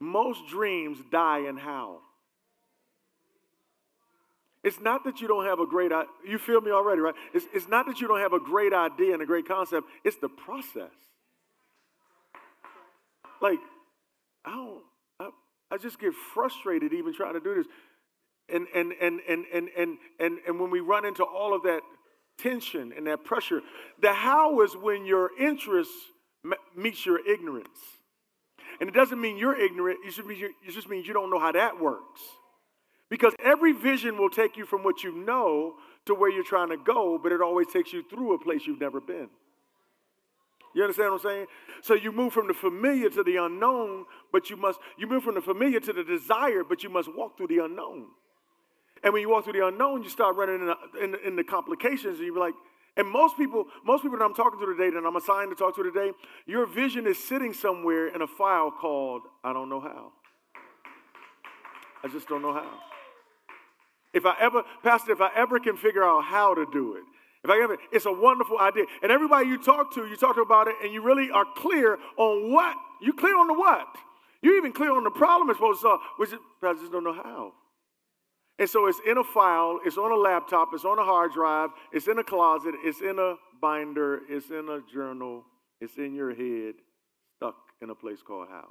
most dreams die in how. It's not that you don't have a great, you feel me already, right? It's, it's not that you don't have a great idea and a great concept, it's the process. Like, I don't, I, I just get frustrated even trying to do this. And, and, and, and, and, and, and, and when we run into all of that tension and that pressure, the how is when your interest meets your ignorance. And it doesn't mean you're ignorant, it just means, it just means you don't know how that works. Because every vision will take you from what you know to where you're trying to go, but it always takes you through a place you've never been. You understand what I'm saying? So you move from the familiar to the unknown, but you must, you move from the familiar to the desire, but you must walk through the unknown. And when you walk through the unknown, you start running in the complications, and you're like, and most people, most people that I'm talking to today, that I'm assigned to talk to today, your vision is sitting somewhere in a file called I don't know how. I just don't know how. If I ever, Pastor, if I ever can figure out how to do it, if I ever, it's a wonderful idea. And everybody you talk to, you talk about it, and you really are clear on what. You clear on the what. You're even clear on the problem it's supposed to solve, which is, I just don't know how. And so it's in a file, it's on a laptop, it's on a hard drive, it's in a closet, it's in a binder, it's in a journal, it's in your head, stuck in a place called how.